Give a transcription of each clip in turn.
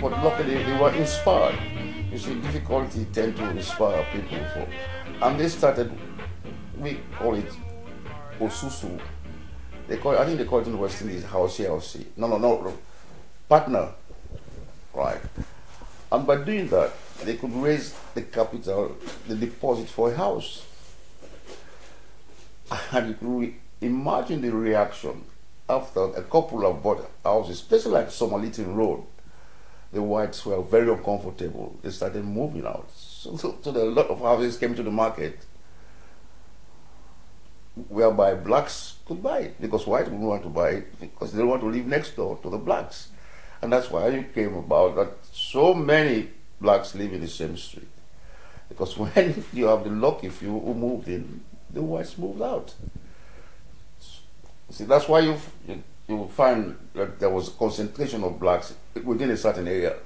but luckily they were inspired. You see, difficulty tend to inspire people and they started. We call it osusu. They call. It, I think they call it in the West Indies house house. No, no, no, partner, right? And by doing that, they could raise the capital, the deposit for a house. And you could imagine the reaction after a couple of bought houses, especially like Somerleyton Road. The whites were very uncomfortable. They started moving out. So, so, so a lot of houses came to the market whereby blacks could buy it because whites wouldn't want to buy it because they don't want to live next door to the blacks. And that's why it came about that so many blacks live in the same street. Because when you have the lucky few who moved in, the whites moved out. See, that's why you you you find that there was a concentration of blacks within a certain area.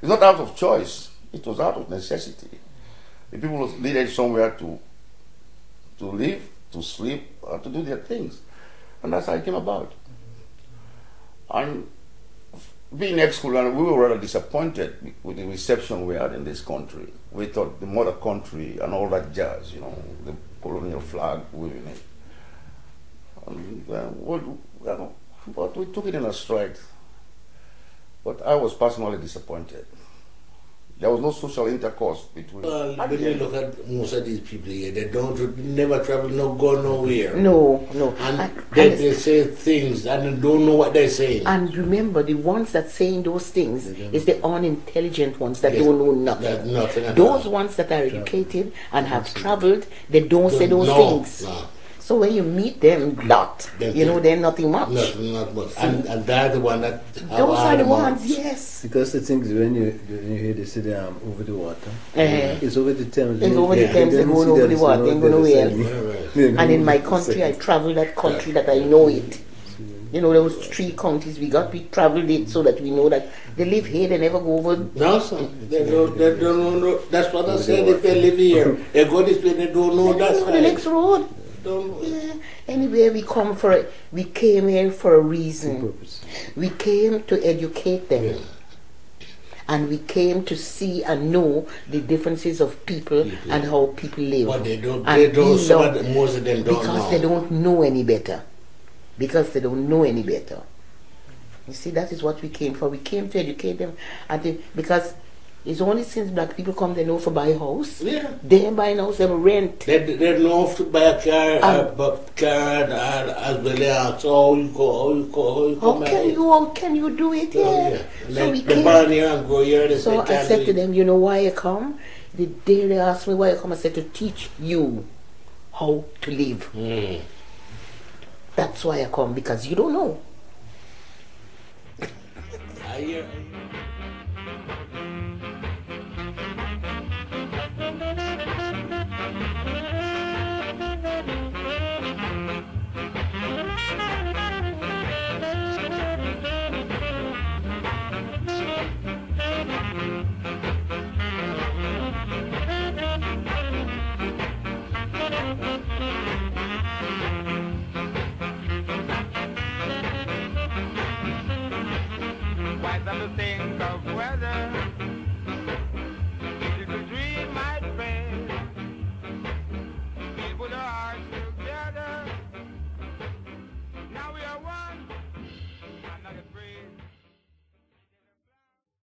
It's not out of choice; it was out of necessity. The people needed somewhere to to live, to sleep, or to do their things, and that's how it came about. And being ex-colonial, we were rather disappointed with the reception we had in this country. We thought the mother country and all that jazz, you know, the colonial flag waving it. And, uh, what, we took it in a stride. But I was personally disappointed. There was no social intercourse between. Well, when you look at most of these people here, they don't never travel, no go nowhere. No, no. And, And- they, and they say things and don't know what they're saying. And remember, the ones that saying those things is the unintelligent ones that Yes. don't know nothing. That nothing those ones that are educated and have traveled, they don't say those no, things. No, So when you meet them, lot, They you know, they're nothing much. nothing, not much. And, and they're the one that Those are the mouth. ones, yes. Because the things when you when you hear they say um, over the water, Eh. it's over the Thames. It's You- over the yeah, Thames, they they're don't going over the it's water, they're going it's nowhere else. And in my country, I like- traveled that country that I know it. You know, those three counties we got, we traveled it so that we know that they live here, they never go over. No, son. They don't, they don't know. That's what I said. If they live here, they go this way, they don't know. They That's don't know the next road. Don't. Yeah. Anyway, we come for a, we came here for a reason. We came to educate them. Yeah. And we came to see and know the differences of people, People. and how people live. But they don't. And They don't. we Some of them, most of them don't because know. they don't know any better. Because they don't know any better. You see, that is what we came for. We came to educate them, and they, because it's only since black people come they know for buy a house. Yeah. They buy buying house, they rent. They, they know to buy a car, Um, uh, but car, uh, as well as so how you go, how you go, how you How can you? How can you do it? Oh, Yeah. yeah. So we born here and grow here. So I said to them, you know why I come? The day they asked me why I come, I said to teach you how to live. Mm. That's why I come because you don't know.